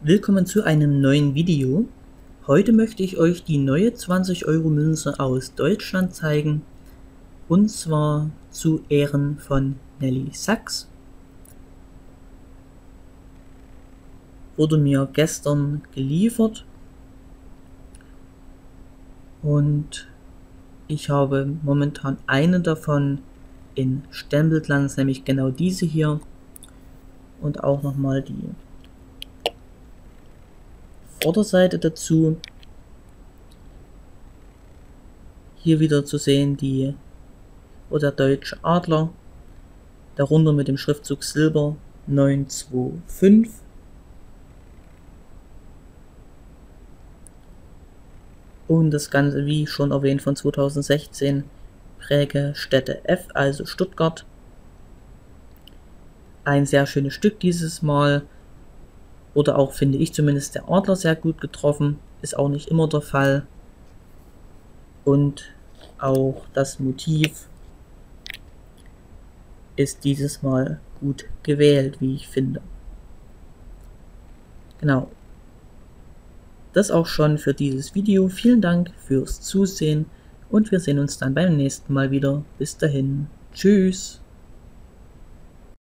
Willkommen zu einem neuen Video. Heute möchte ich euch die neue 20 Euro Münze aus Deutschland zeigen und zwar zu Ehren von Nelly Sachs. Wurde mir gestern geliefert und ich habe momentan eine davon in Stempelglanz, nämlich genau diese hier und auch nochmal die Vorderseite dazu. Hier wieder zu sehen die oder der deutsche Adler, darunter mit dem Schriftzug Silber 925. Und das Ganze, wie schon erwähnt, von 2016 Prägestätte F, also Stuttgart. Ein sehr schönes Stück dieses Mal oder auch finde ich zumindest der Adler sehr gut getroffen. Ist auch nicht immer der Fall. Und auch das Motiv ist dieses Mal gut gewählt, wie ich finde. Genau. Das auch schon für dieses Video. Vielen Dank fürs Zusehen und wir sehen uns dann beim nächsten Mal wieder. Bis dahin. Tschüss.